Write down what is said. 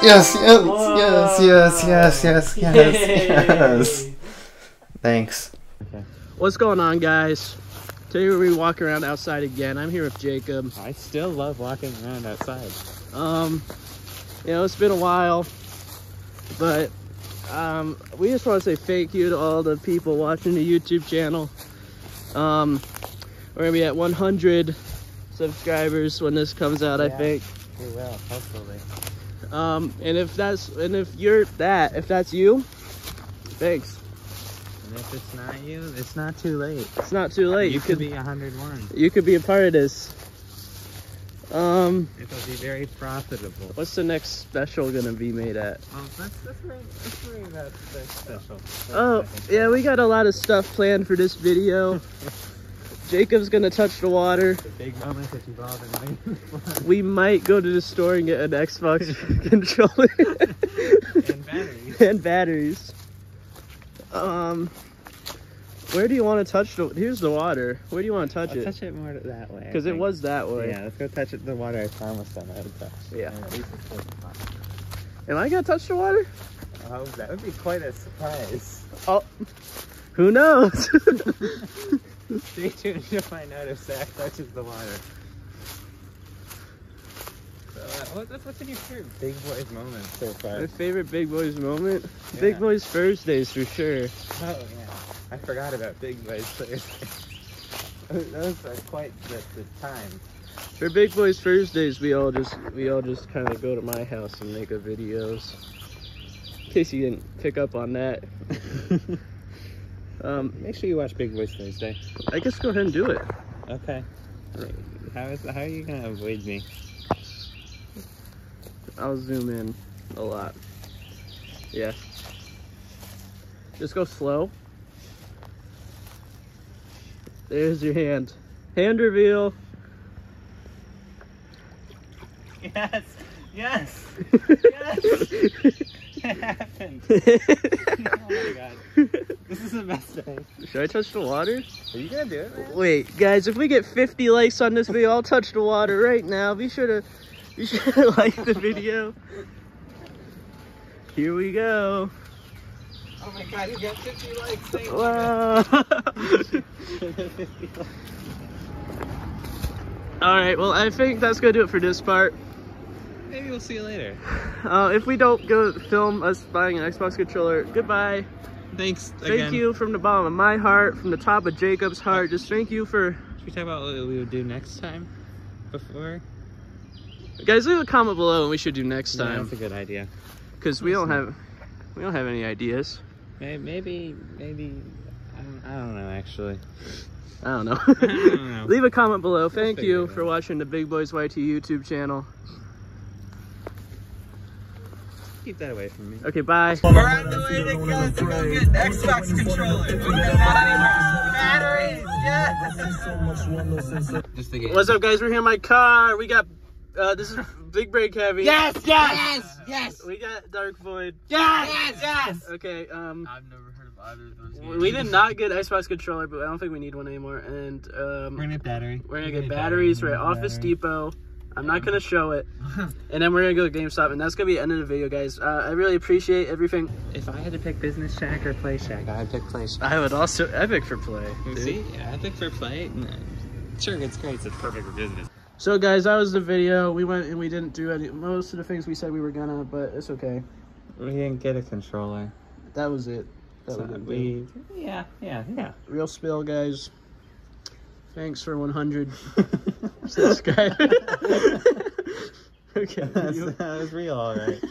Yes, yes, yes, yes, yes, yes, yes, yes. Thanks. What's going on, guys? Today we're walking around outside again. I'm here with Jacob. I still love walking around outside. Um, you know, it's been a while, but um, we just want to say thank you to all the people watching the YouTube channel. Um, we're gonna be at 100 subscribers when this comes out, I Yeah. think. We will, hopefully. Um, and if that's and if you're that, if that's you, thanks. And if it's not you, it's not too late. It's not too late. You could be 101. you could be a part of this. Um, It'll be very profitable. what's the next special gonna be made at? Oh, let's, worry, let's worry about special. Oh, yeah, we got a lot of stuff planned for this video. Jacob's gonna touch the water. The big moment that you've all been waiting for. We might go to the store and get an Xbox controller and batteries. and batteries. Um, where do you want to touch the? Here's the water. Where do you want to touch I'll it? touch it more that way. Because it was that way. Yeah, let's go touch it. The water I promised them I would touch. Yeah. And at least it's close to Am I gonna touch the water? Oh, that would be quite a surprise. Oh, who knows? Stay tuned to find out if Zach touches the water. So, uh, what, what's been your favorite Big Boys moment so far? My favorite Big Boys moment. Big Yeah. Boys Thursdays for sure. Oh yeah, I forgot about Big Boys Thursday. Those are quite the, the time. For Big Boys Thursdays, we all just we all just kind of go to my house and make a videos. In case you didn't pick up on that, um, Make sure you watch Big Boys Thursday. I guess go ahead and do it. Okay. How is how are you gonna avoid me? I'll zoom in a lot. Yeah. Just go slow. There's your hand. Hand reveal. Yes, yes, yes. oh my god, this is the best day. Should I touch the water? Are you gonna do it? Man? Wait, guys, if we get 50 likes on this video, I'll touch the water right now. Be sure to be sure to like the video. Here we go. Oh my god, you got 50 likes. Thank Wow. All right, well, I think that's gonna do it for this part. We'll see you later. Uh, if we don't go film us buying an Xbox controller, goodbye. Thanks Thank you from the bottom of my heart, from the top of Jacob's heart. Just thank you for Should we talk about what we would do next time? Before? guys. Leave a comment below, and we should do next time. Yeah, that's a good idea. because we don't have we don't have any ideas. Maybe, maybe, maybe I, don't, I don't know actually. I don't know. I don't know. Leave a comment below. Thank figure you for watching the Big Boyz YT YouTube channel. Keep that away from me. Okay, bye. We're on the way to go to go get an Xbox controller. We got batteries. Batteries, yes. Just the game. What's up, guys? We're here in my car. We got uh, this is Big Break Heavy. Yes, yes, yes, yes. We got Dark Void. yes, yes. yes. Okay. Um, I've never heard of either of those we we did not get Xbox controller, but I don't think we need one anymore. And um, We're gonna get battery. We're gonna get batteries right at Office Depot. I'm not gonna show it. And then we're gonna go to GameStop, and that's gonna be the end of the video, guys. Uh, I really appreciate everything. If I had to pick Business Shack or Play Shack, I would pick Play Shack. I would also epic for play. dude. See, yeah, I pick for Play. No. Sure, it's great. It's perfect for business. So, guys, that was the video. We went and we didn't do any most of the things we said we were gonna, but it's okay. We didn't get a controller. That was it. That So was it. we, yeah, yeah, yeah. Real spill, guys. Thanks for 100 okay. That's, that was real, all right.